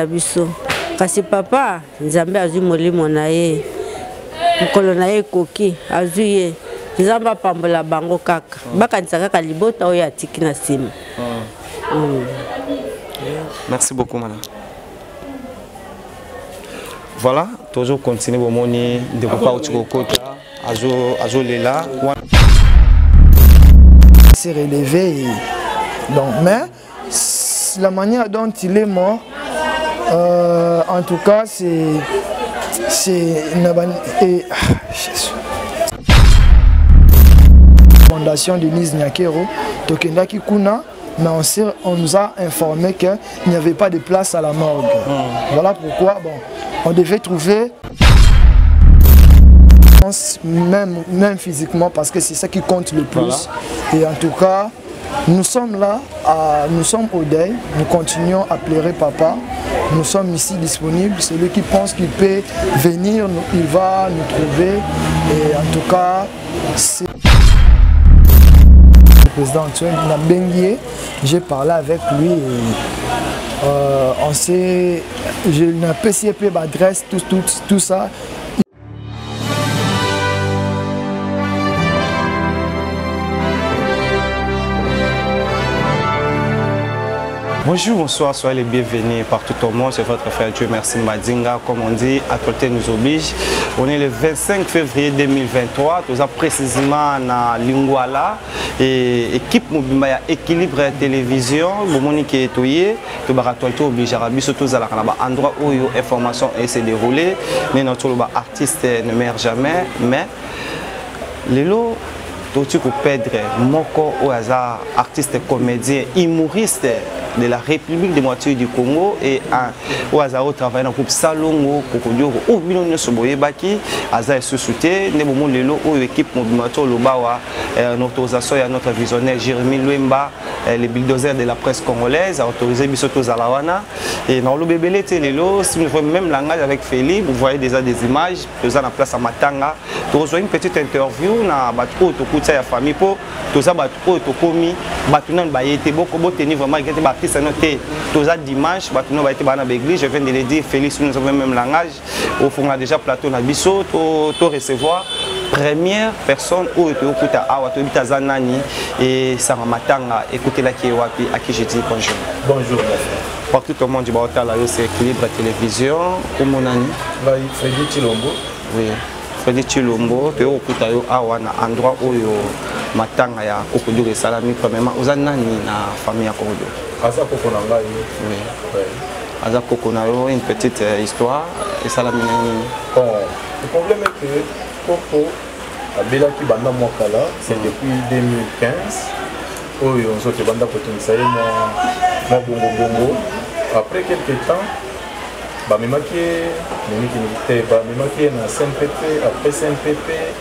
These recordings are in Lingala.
na biso kasi papa nzambe azwi molimo na ye mokolo na ye ekoki azwi ye nzambe apambola bango kaka ah. bakanisa kaka libota oyo atiki na nsima ah. mm. merci beaucoup madame voilà tozo continue bomoni ndeko pauti kokota azolela wana se relever donc mais mais la manière dont il est mort Euh, en tout cas, c'est... C'est une bonne... Et, ah, Fondation Niakero, Nyakero, Tokendaki Kuna, mais on, nous a informé qu'il n'y avait pas de place à la morgue. Hmm. Voilà pourquoi bon, on devait trouver même, même physiquement parce que c'est ça qui compte le plus. Et en tout cas, nous sommes là, nous sommes au deuil, nous continuons à pleurer papa. Nous sommes ici disponibles. Celui qui pense qu'il peut venir, il va nous trouver. Et en tout cas, c'est le président Antoine J'ai parlé avec lui euh, on sait, je n'ai pas adresse, tout, tout, tout ça. Bonjour, bonsoir, soyez les bienvenus partout au monde. C'est votre frère Dieu, merci Madinga. Comme on dit, actualité nous oblige. On est le 25 février 2023. Nous avons précisément na Linguala et équipe Mobimba ya équilibre télévision. Bomoni qui est toyé, to ba actualité obligeaka biso tozalaka na ba endroit oyo information et se dérouler mais na tolo ba artiste ne meurt jamais mais lelo tokoki kopedre moko oyo aza artiste comédien humoriste de la république de moitié du congo et un oyo aza otravaille na groupe salongo kokodioko oyo bino nyonso boyebaki aza esusu te nde bomoni lelo oyo équipe mobima to olobawa euh, na autorisation ya notre visionnaire jérémie lwemba Eh, les bulldozers de la presse congolaise autorisé biso tozala wana et na olobi ebele te lelo si vous voyez même langage avec Feli vous voyez déjà des images toza na place ya matanga tokozwa une petite interview na bato oyo tokutia ya famille mpo toza bato oyo tokomi bato nani baye te boko boteni vraiment eke te baartiste no te toza dimanche bato no baye te baa na baeglise je viens de le dire Feli si nous avons même langage ofongola déjà plateau na biso to, to recevoir première personne oyo toyokuta awa toyebi te aza nani esanga matanga ekotelaki ye wapi à qui je dis bonjour bonjour mon frère partout au monde baotala yo c'est équilibre télévision kombo nani ngai fredi chilombo oui fredi chilombo toyei kokuta yo awa na endroit oyo matanga ya kokodio esalami premièrement oza nani na famille ya kokodio aza koko na ngai oui. oui. aza koko na yo une petite euh, histoire esalami na nini bon le problème est que koko abelaki banda mwa kala c'est mm. depuis 2015 oyo nzoto ebanda kotungisa ye mwa bongobongo après quelque temps bamemaki ye miniki te bamemaki ye na cmpp après cmpp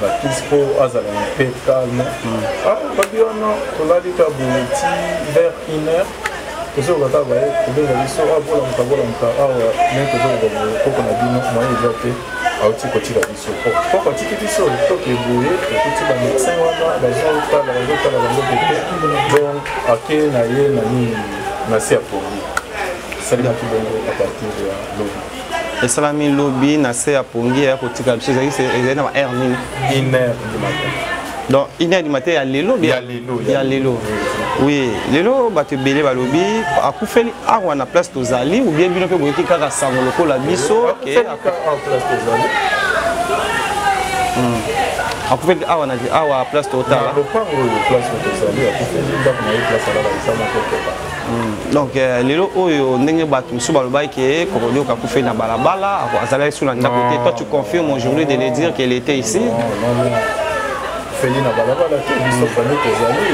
bakisi mpo azala na mpe calme babi wana tolali ka boleti vers une heure tozokoka kaka baye kobenga biso abolamuka bolamuka awa me tozokoka koko na bino moyen eza te auti kotika biso koko atiki biso toke boye okuti bamédecin wana bazotala bazotala bango kote donc ake na ye na nini na se ya pongi salimaki bongo apartir ya lobi esalami lobi na se ya pongi ya kotika biso ezali ezali na ba heure nini une heure du matin donc une heure du matin ya lelo ya lelo ya lelo oui lelo bato ebele balobi akufeli awa na place tozali ou bien bino mpe boyoki kaka sango lokola biso akufeli awa na awa place totala lopango oyo place tozali akufeli ndako na ye place alala eza moko Hmm. donc euh, lelo oyo ndenge bato mosusu balobaki ke kokodioka akufeli na balabala azalaki su na ndako te toi tu confirme aujourd'hui de le dire qu'elle était ici feli na balabala te biso fami tozali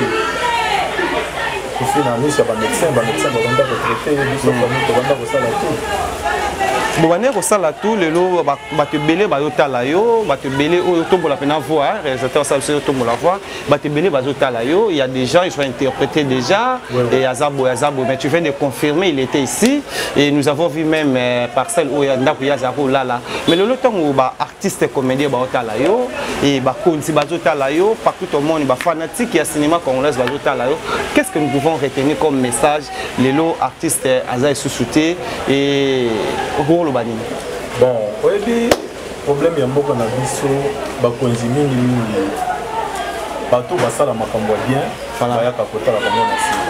kufi na miso ya bamédecin bamédecin babanda kotraite biso fami tobanda kosala te bobandi kosala tu lelo bato ebele bayotala yo bato ebele oyo otombola mpena voi realisateur asala biso otombola voi bato ebele bazotala yo il y a des gens ils sont interprétés déjà ouais, ouais. et aza boye aza boye mais tu viens de confirmer il était ici et nous avons vu même euh, parcelle oyo ndako ye azalaki olala mais lelo ntango baartiste comédien baotala yo e bakonzi bazotala yo partout au monde bafanatique ya cinéma congolaise bazotala yo qu'est ce que nous pouvons retenir comme message lelo artiste aza esusu te e okoloba nini bon oyebi problème ya mboka na biso bakonzi mingi mingi bato basala makambo ya bien bayaka kotala bango na nsima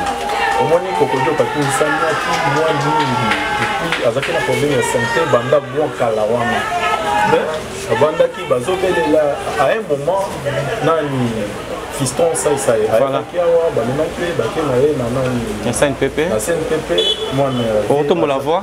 omoni kokodi okatungisanaki mwa mingi epuis azalaki na problème ya sante banda bwa kala wana mais abandaki bazobelela à un moment nani fiston saisa ye ayaki awa bamemaki ye bake na ye na nani na cnpp mwana okotombola voix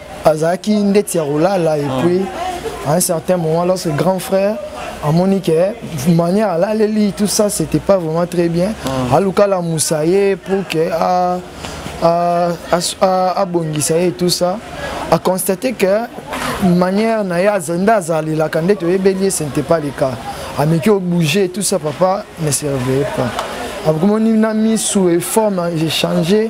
azalaki ndeti ya kolala et ah. puis à un certain moment lorsque grand frère amoni ke manière alaleli tout ça c'était pas vraiment très bien ah. aluka la moussaye pour que a abongisa ye tout ça a constaté que manière na ye azenda azalelaka nde toyebeli ye ce n'était pas le cas ameki obouge tout ça papa ne se réveille pas akomoni na misu eforme echange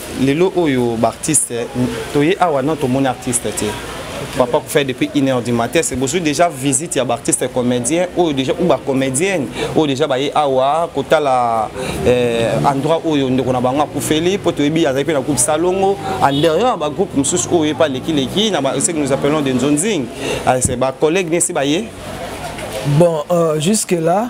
lelo oyo baartiste toye awa non tomoni artiste te papa kofai depuis une heure du matin se bozwi déjà visite ya baartiste comédien oyo déjà ou bacomédienne oyo déjà baye awa kotala eh, endroit oyo ndeko na bango akufeli mpo toyebi azali mpe na groupe salongo en derrière bagroupe mosusu oyo ye mpe alekileki na ce que nous appelons de nzonzing ah, bacollègue nesi baye bon euh, jusque là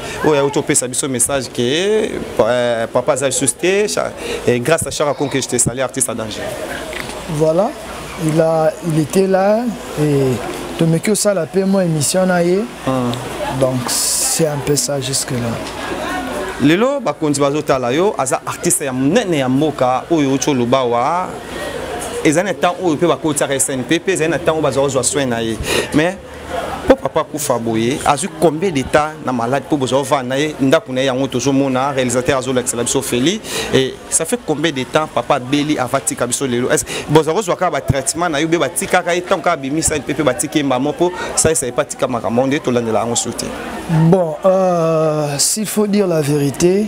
oyo auti opesa biso message ke euh, papa aza lisusu te grâce à chara conque je te sali artiste à danger voilà il, a, il était là et tomeki osala mpe mwa émission na ye hmm. donc c'est un peu ça jusque là lelo bakonzi bazotala yo aza artiste ya monene ya mboka oyo outi oloba wa ezali na ntango oyo mpe bakotisaka snp mpe ezali na ntango oyo bazwa kozwa soin na ye mais mpo papa akufa boye azwi combien d'état na malade mpo bozwa ovanda na ye ndako na ye yango tozomona réalisateur azolakisela biso feli e ça fait combien de temps papa abeli avatika biso lelo est bozwa kozwa kaka batraitement na yo be batikaka ye ntango kaka abimisani mpe mpe batiki ye mbamo mpo salisa ye mpe atika makambo yango nde tolandela yango so te bon euh, s'il faut dire la vérité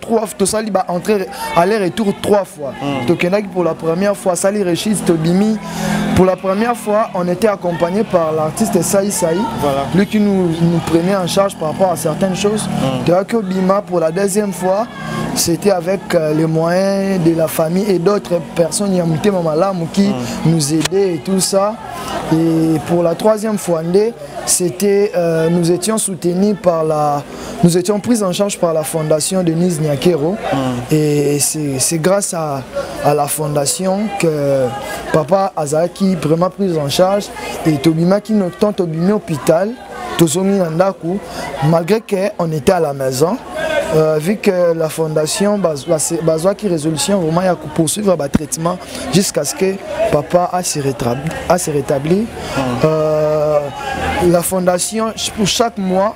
trois va bah, entrer aller-retour trois fois hmm. tokendaki pour la première fois sali réchise tobimi pour la première fois on était accompagné par l'artiste Saï Saï, voilà. lui qui nous, nous prenait en charge par rapport à certaines choses hmm. toyaki Bima pour la deuxième fois c'était avec euh, les moyens de la famille et d'autres personnes, Yamouté Mamalam, qui mm. nous aidaient et tout ça. Et pour la troisième fois, c'était, euh, nous étions soutenus par la, nous étions pris en charge par la fondation Denise Nyakero. Mm. Et c'est grâce à, la fondation que papa Azaki vraiment pris en charge et Tobima qui nous tente Tobima hôpital, Tosomi Nandaku, malgré qu'on était à la maison. euh, vu que la fondation bazwaki résolution vraiment ya poursuivre batraitement jusqu'à ce que papa a se rétabli, a se rétabli. Ah. Euh, la fondation pour chaque mois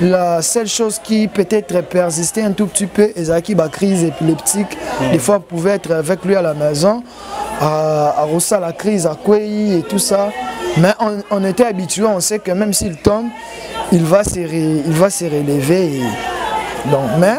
la seule chose qui peut-être persistait un tout petit peu, la crise épileptique, hmm. des fois on pouvait être avec lui à la maison, à, à la crise, à et tout ça. Mais on, était habitué, on sait que même s'il tombe, il va se, il va se relever. Donc, mais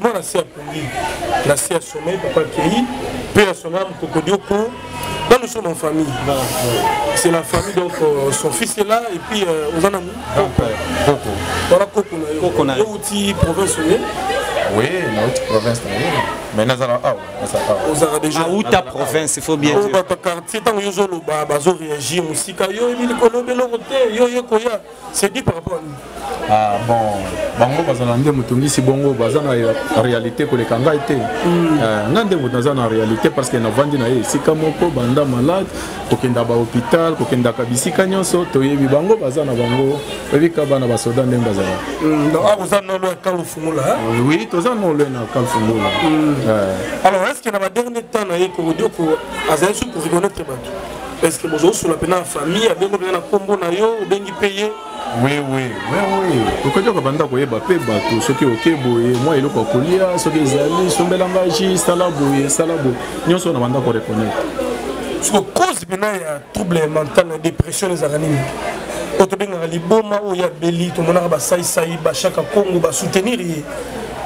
Moi na se ya pongi, na se ya sommeil, papa Kei, pe ya sona mukokodioko, là nous sommes en famille. C'est la famille donc euh, son fils est là et puis euh, oza nani? Koko. Voilà Koko na yo. Koko na yo. Outi province oyo. Oui, na outi province na yo. Mais nazala awa, nazala awa. Ozala déjà. Auta province, il faut bien dire. Oyo bato quartier ntango yo ozoloba bazo réagir mosika yo ebi likolo beloko te yo ye koya C'est dit par rapport à nous. Ah bon, bango bazala nde motungisi bongo baza na réalité koleka ngai te hmm. eh, ngai nde moto naza na réalité parce que navandi na ye esika moko banda malade kokenda bahôpital kokendaka bisika nyonso toyebi bango baza na bango oyebika bana basoda ndenge bazala hmm, akoza ah, nolo ya kalufungula eh, oui toza nolo na kalufungula hmm. eh. alors est ce que na badernier temps na ye kokodoko azali su koreconnaitre bato est-ce que bozo solo pena na famille abengo pena na kombo na yo obengi payer oui oui oui oui okoki kobanda koyeba mpe bato soki oke boye mwa eloko ya kolia soki ezali sombela ngai ji sala boye sala boye nyonso wana banda koreconnaitre soko cause mpena ya trouble ya mental na dépression ezalaka nini oyo tobengaka liboma oyo ya beli tomonaka basaisai bashaka kongo basoutenir ye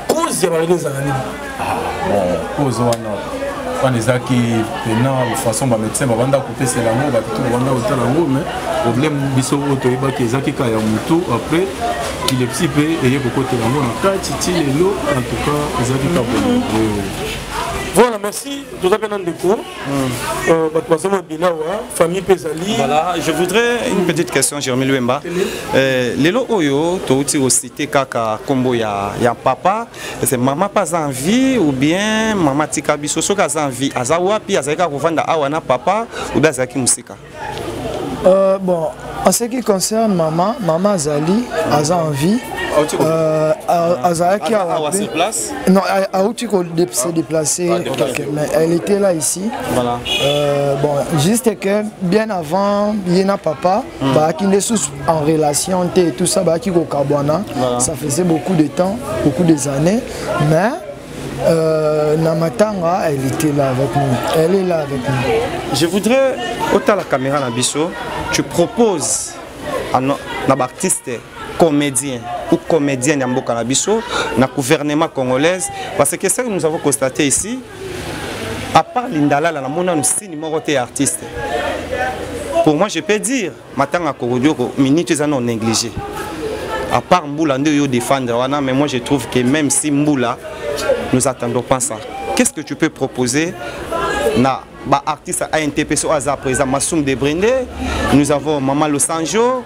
cause ya maladi ezalaka nini Ah, bon, cause wana wana ezalaki pena façon bamédecin babanda kopesela yango bato to babanda kotala yango mais problème biso oyo toyebaki ezalaki kaka ya motu après epilepsie mpe eye kokotela yango na kati ti lelo en tout cas ezalaki kaka boye voilà merci toza mpe na ndeko hmm. euh, bato baza mabina wa famille mpe ezali voilà je voudrais une petite question jermi luemba euh, lelo oyo touti kosite kaka nkombo ya papa ese mama mpe aza envie ou bien mama atika biso soki aza envie aza wapi azalaki kaka kovanda awa na papa ou bien azalaki mosika euh, bon en ce qui concerne mama mama azali aza envie Euh, azalaki awa mpe non auti ko se déplacer mais elle était là ici voilà. euh, bon juste que bien avant ye na papa Mm. bayaki nde susu en relation te tout ça bayaki kokabwana voilà. ça faisait beaucoup de temps beaucoup des années mais euh, na matanga elle était là avec nous elle est là avec nous je voudrais ota la caméra na biso tu proposes na baartiste comédien ou comédienne ya mboka na biso na gouvernement congolaise parce que ce que nous avons constaté ici à part lindalala na mona no sini moko te artiste pour moi je peux dire matanga kokodioko minute eza non négligé à part Mboula nde yo défendre wana mais moi je trouve que même si Mboula nous attendons pas ça qu'est-ce que tu peux proposer na ba artiste ANTP so aza présent Massoum de Brinde nous avons Maman Losanjo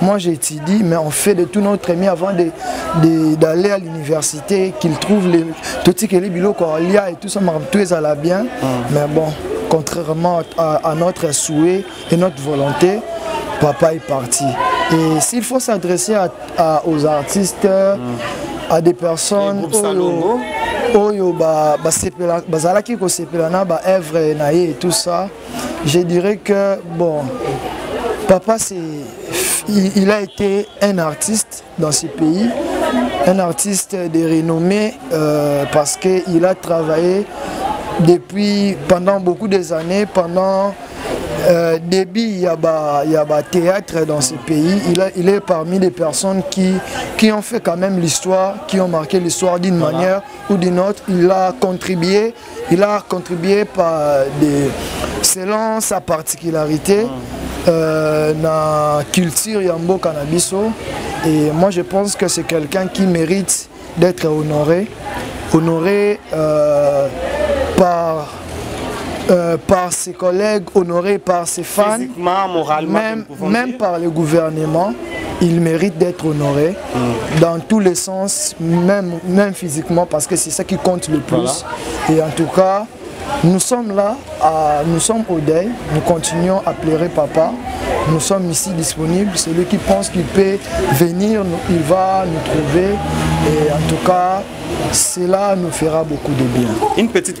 Moi, j'étudie, mais on fait de tout notre mieux avant d'aller de, de, à l'université, qu'ils trouvent les tout les bilots qu'on lit et tout ça, tout ça la bien. Mm. Mais bon, contrairement à, à, notre souhait et notre volonté, papa est parti. Et s'il faut s'adresser à, à, aux artistes, mm. à des personnes, oyo oh, oh, oh, bazalaki kosepela na baœuvre na ye et tout ça, je dirais que bon. Papa, il, a été un artiste dans ce pays, un artiste de renommée euh, parce qu'il a travaillé depuis pendant beaucoup d'années, années, pendant euh, début, il y, a, théâtre dans ce pays. Il, est parmi les personnes qui, qui ont fait quand même l'histoire, qui ont marqué l'histoire d'une manière ou d'une autre. Il a contribué, il a contribué par des, selon sa particularité. Ah. Euh, na culture Yambo Cannabiso. Et moi, je pense que c'est quelqu'un qui mérite d'être honoré. Honoré euh, par euh, par ses collègues, honoré par ses fans, même, même par le gouvernement, il mérite d'être honoré mm. dans tous les sens, même, même physiquement, parce que c'est ça qui compte le plus. Et en tout cas, nous sommes là, nous sommes au deuil, nous continuons à pleurer papa. Nous sommes ici disponibles. Celui qui pense qu'il peut venir, il va nous trouver. Et en tout cas, cela nous fera beaucoup de bien. Une petite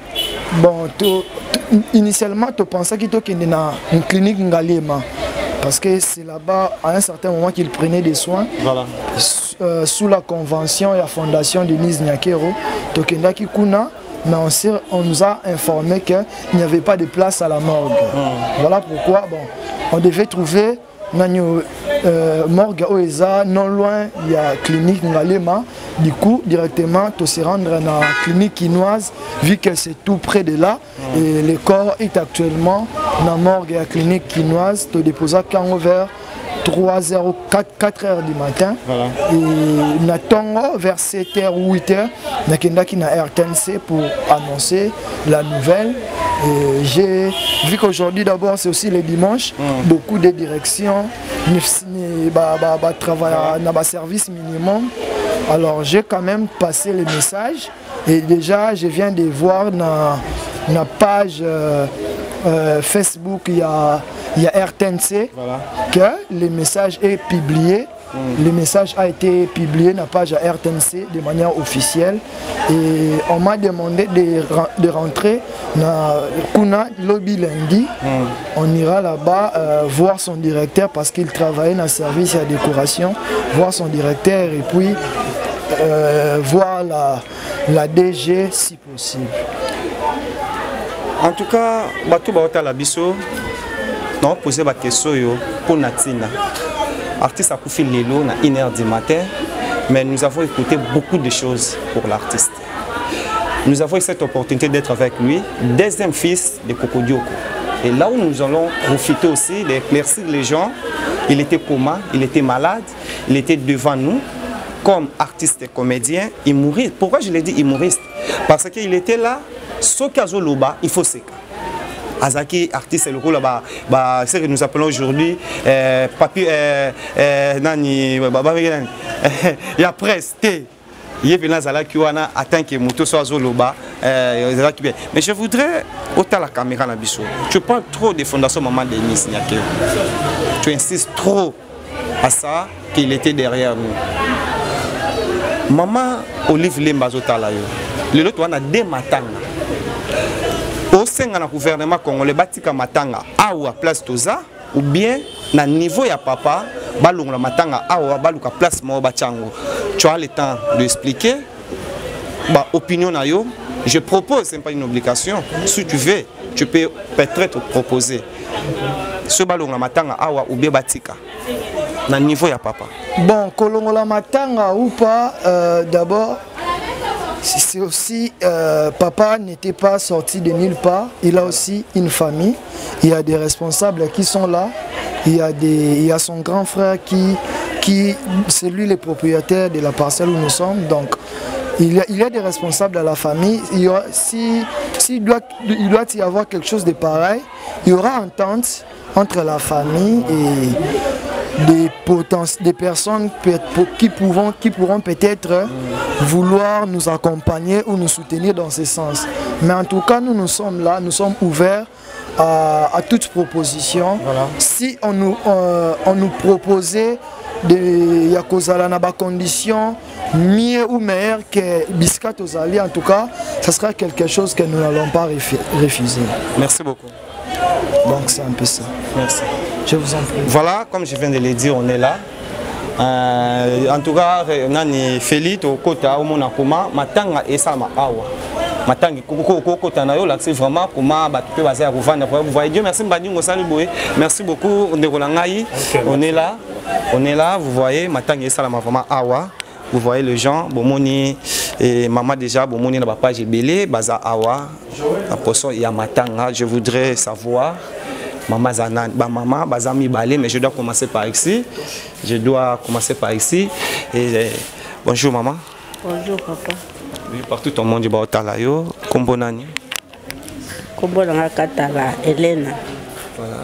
Bon, to, to, initialement, tu pensais qu'il était dans une clinique Ngalema. Parce que c'est là-bas, à un certain moment, qu'il prenait des soins. Voilà. Euh, sous la convention et la fondation de Niz Nyakero, Tokendaki Kuna, mais on, on, nous a informé qu'il n'y avait pas de place à la morgue. Mmh. Voilà pourquoi bon, on devait trouver Nanyo euh, morgue oyo eza non loin ya clinique Ngalema du coup directement to se rendre na clinique kinoise vu que c'est tout près de là mm. et le corps est actuellement na morgue ya clinique kinoise to déposa kango vers 3 h 4 4 heures du matin voilà. et na tongo vers 7h 8h nakendaki na RTNC pour annoncer la nouvelle et j'ai vu qu'aujourd'hui d'abord c'est aussi les dimanches mmh. beaucoup de directions bah, bah, bah, travail na ba service minimum alors j'ai quand même passé les messages et déjà je viens de voir na na page euh, euh, Facebook il y a il y a RTNC, que le message est publié. Hmm. Le message a été publié dans la page à RTNC de manière officielle et on m'a demandé de, rentrer dans Kuna Lobby lundi. Hmm. On ira là-bas euh, voir son directeur parce qu'il travaille dans le service à décoration, voir son directeur et puis euh, voir la, DG si possible. En tout cas, à la Labisso, donc poser ma question yo l'artiste a artiste les l'élo na 1h du matin mais nous avons écouté beaucoup de choses pour l'artiste nous avons eu cette opportunité d'être avec lui, deuxième fils de Kokodioko. Et là où nous allons profiter aussi d'éclaircir les gens, il était coma, il était malade, il était devant nous, comme artiste et comédien, il mourit. Pourquoi je l'ai dit il mourit Parce qu'il était là, Sokazoloba, il faut azaki artiste lokola ba ba ce que nous appelons aujourd'hui euh, papi euh, euh, nani ba ba nani ya presse té ye mpena azalaki wana atanke moto so azoloba eh, ezalaki bien mais je voudrais otala caméra na biso tu parle trop de fondation maman denis nyakeo tu insiste trop à ça qu'il était derrière nous maman olive lemba azotala yo lelo toa na de matanga osenga na gouvernement congolais batika matanga awa place toza ou bien na niveau ya papa balongola matanga awa baluka place moko batya yango tu as le temps de expliquer baopinion na yo je propose c'est pas une obligation si tu veux tu peux peut-être proposer soki balongola matanga awa ou bien batika na niveau ya papa bon kolongola matanga ou pas euh, d'abord c'est aussi euh, papa n'était pas sorti de nulle part il a aussi une famille il y a des responsables qui sont là, il y a, il son grand frère qui, qui c'est lui le propriétaire de la parcelle où nous sommes, donc il y a, des responsables à la famille, S'il si, si doit, doit y avoir quelque chose de pareil, il y aura entente entre la famille et des, des personnes qui pourront, qui pourront peut-être euh, vouloir nous accompagner ou nous soutenir dans ce sens. Mais en tout cas, nous, nous sommes là, nous sommes ouverts à, toute proposition. Si on nous, euh, on nous proposait de yakozala condition mieux ou meilleure que biscat aux alliés en tout cas ce sera quelque chose que nous n'allons pas refuser merci beaucoup Donc c'est un peu ça. Merci. Je vous en prie. Voilà, comme je viens de le dire, on est là. Euh, en tout cas, euh, nani Feli tokota omona koma matanga esalama awa matangi kokota na yo olakisi vraiment koma bato mpe baza ya kovanda vous voyez dieu merci mbadingo osali boye merci beaucoup ndeko na ngai on est là on est là vous voyez matangi esalama vraiment awa Vous voyez les gens, bomoni et maman déjà bomoni na ba page ebele baza awa na poso ya matanga, je voudrais savoir maman Zanan, ba maman baza mibale mais je dois commencer par ici. Je dois commencer par ici et eh, bonjour maman. Bonjour papa. Oui, partout au monde ba otala yo, kombo nani? Kombo na katala Elena. Voilà.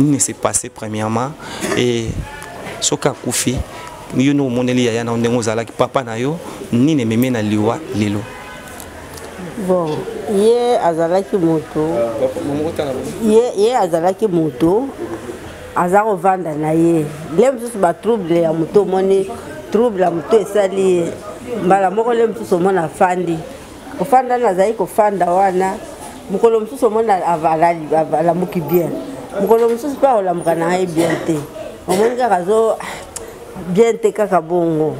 nini se passe premièrement et soki akufi yo nde omoneli yaya na ndenge ozalaki papa na yo nini ememi na liwa lelo bon ye azalaki moto ye, ye azalaki moto aza kovanda na ye nde mosusu batrouble ya moto omoni trouble ya moto esali ye mbala moko nde mosusu omona afandi kofanda nazali kofanda wana mokolo mosusu omoni alamuki bien mokolo mosusu mpe akolamuka na ngai bien te omoni kaka azo bien te kaka bongo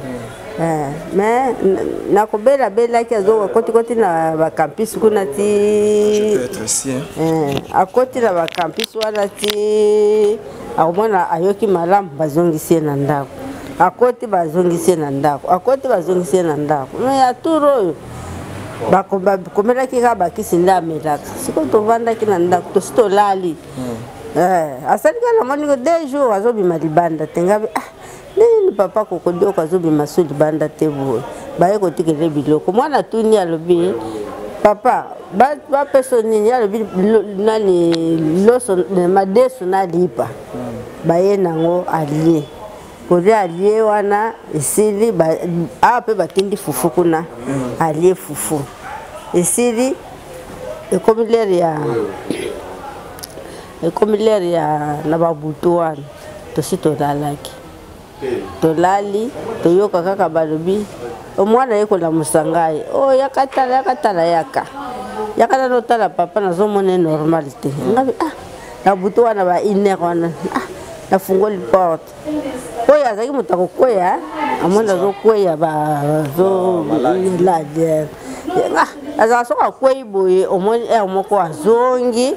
eh, mais nakobelabelaki azokotikoti na bacampus kuna ti eh, akoti na bacampus wana ti akomona ayoki malamu bazongisi ye na ndako akoti bazongisi ye na ndako akoti bazongisi ye na ndako me ya tour oyo bakomelaki kaka bakisi nde amelaka sikoyo tovandaki na ndako tosi tolali hmm. eh, asali kaka namoni deux jours azobima libanda tengabi ah nini papa kokodoko azobima so libanda te boye baye kotikele biloko mwana tuni alobi papa bapeso nini alobi nani loso madesu na lipa baye nango alie kolia alie wana esili awa mpe batindi fufu kuna mm. alie fufu esili ekomi lere ya ekomi lere ya na babutu wana tosi tolalaki tolali toyoka kaka balobi omwana ye kolamusa ngai o oh, yaka tala yaka tala yaka yaka nani otala papa nazomona ye normal te ngabi ah na butu wana ba iner wana ah nafungoli porte oyo azalaki moto akokweya amoni azokweya bazoladiere ah, azala soki akwei boye omoni ere moko azongi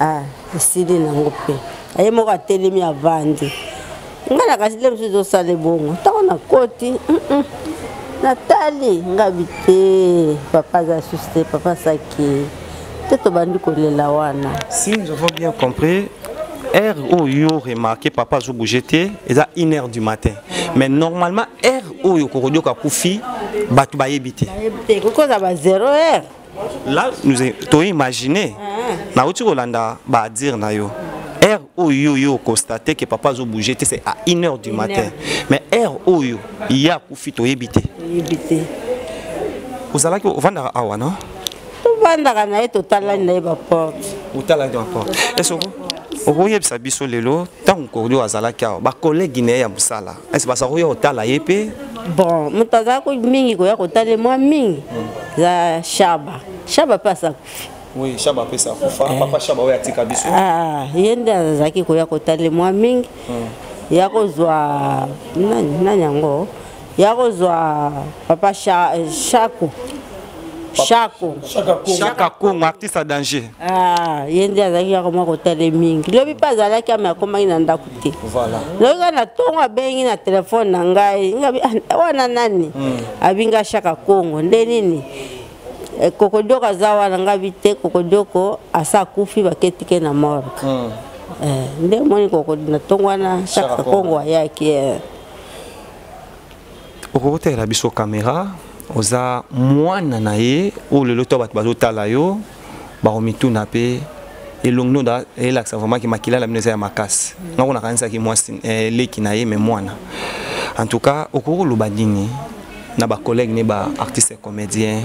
ah, esili nango mpe aye moko atelemi avandi ngai na kasi nde mosusu ezosala ebongo ntango nakoti natali ngabi te papa aza susu te papa saki te tobandi kolela wana si nous avons bien compris heure oyo remarqué papa azobouge te eza une heure du matin mais normalement heure oyo kokodioka kufi bato bayebi te kokoza ba 0 heure là nous to imaginer hein. na uti kolanda ba dire na yo heure oyo yo constate que papa zo bouger c'est à 1h du matin mais heure oyo ya kufi to yebite yebite ozalaki ovanda awa non tovandaka na ye totalani na ye baporte otalani na baporte esoko okoyebisa biso lelo ntango kordio azalaki awa bakolegi na ye ya mosala ese basa koya kotala ye mpe bon moto azalaki mingi koya kotala mwa mingi za shaba shaba mpe asakufi oui shaba mpe sakufa eh. papa shaba oyo atika biso ah, ye nde azalaki koya kotala mwa mingi hmm. ya kozwa nani yango ya kozwa papa shako shako shaka kongo artiste ya danger Ah, ye nde azalaki ya koma kotale mingi lobi mpe azalaki ame akomaki na ndako te voilà lobi kaka na ntongo abengi na telefone na ngai ngabi "Ah, wana nani abinga shaka kongo nde nini Eh, kokodioko aza wana ngabi te kokodioko asa akufi baketike na morgue Hmm. Eh, nde moni kokodi na ntongo wana Shaka shaka Kongo. kongo ayaki eh. okokotalela biso kamera oza mwana na ye oyo lelo to bato bazotala yo bakomituna mpe elongi no elakisa vraiment ke makila na bino eza ya makasi nako nakanisaki mwasi eh, leki na ye me mwana en tout cas okoki koloba nini na bacollègue ne baartiste comédien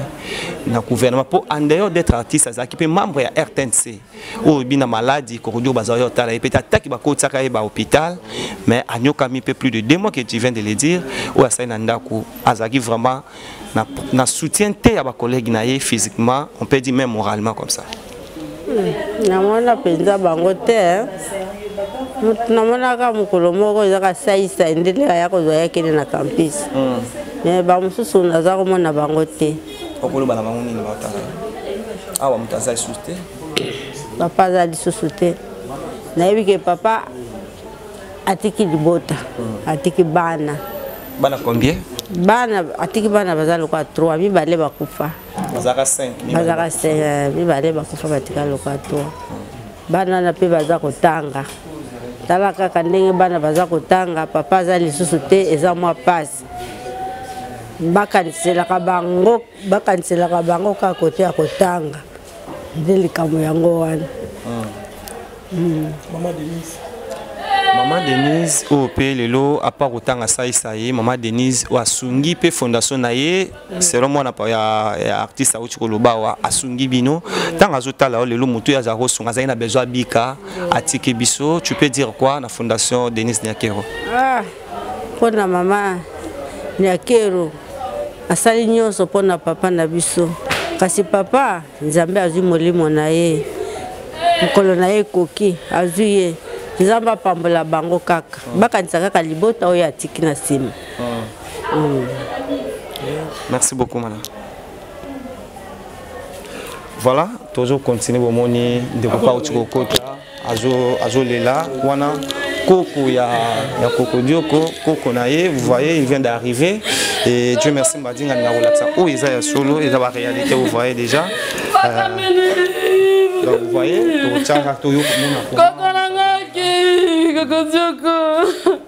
na gouvernement mpo en dehors d'être artiste azalaki mpe membre ya rtnc oyo bina maladi kokodio bazali otala ye pete ataki bakotisaka ye bahopital mais anyokami mpe plus de deux mois que tu viens de le dire oyo asali na ndako azalaki vraiment na, na soutien te ya bacollègue na ye physiquement on peut dire même moralement comme ça hmm, namona mpenza bango te motu namonaka mokolo moko ezaka saisai nde leka ya kozwa yakende na campus hmm. mais bamosusu naza komona bango te okoloba na bango nini baotala awa moto aza lisusu te papa aza lisusu te nayebi ke papa atiki libota hmm. atiki bana bana combien bana atiki bana baza lokola 3 mibale bakufa bazalaka 5 bazalaka 5 eh, mibale bakufa batika lokola 3 hmm. bana wana mpe baza kotanga tala kaka ndenge bana baza kotanga papa aza lisusu te eza mwa pasi bakaniselaka bango bakaniselaka bango kaka kote ya kotanga nde likambo yango wana ah. hmm. mama denise mama denise oyo mpe lelo apa kotanga saisa ye mama denise oyo asungi mpe fondation na ye selo mwana ya, ya artiste auti koloba awa asungi bino ntango azotala yo lelo motu oyo azala kosunga azali na besoin abika atiki biso tu peux dire quoi na fondation denise niakero ah. mpo na mama nyakero asali nyonso mpo na papa na biso kasi papa nzambe azwi molimo na ye mokolo na ye ekoki azwi ye nzambe apambola bango kaka ah. bakanisa kaka libota oyo atiki na nsima ah. mm. merci beaucoup madame voilà tozo continue bomoni ndeko pauti kokota azo azo lela wana koko ya ya koko dioko koko na ye vous voyez il vient d'arriver et Dieu merci mbadinga na kolakisa oyo eza ya solo eza ba réalité vous voyez déjà euh, donc vous voyez tokotiaka toyokomona koko na ngaki koko dioko